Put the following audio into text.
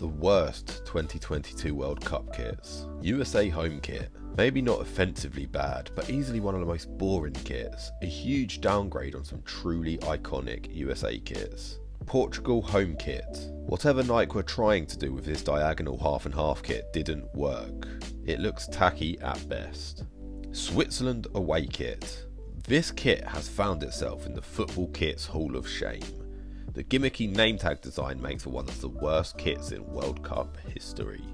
The worst 2022 World Cup kits. USA home kit. Maybe not offensively bad, but easily one of the most boring kits. A huge downgrade on some truly iconic USA kits. Portugal home kit. Whatever Nike were trying to do with this diagonal half and half kit didn't work. It looks tacky at best. Switzerland away kit. This kit has found itself in the football kit's hall of shame. The gimmicky name tag design makes for one of the worst kits in World Cup history.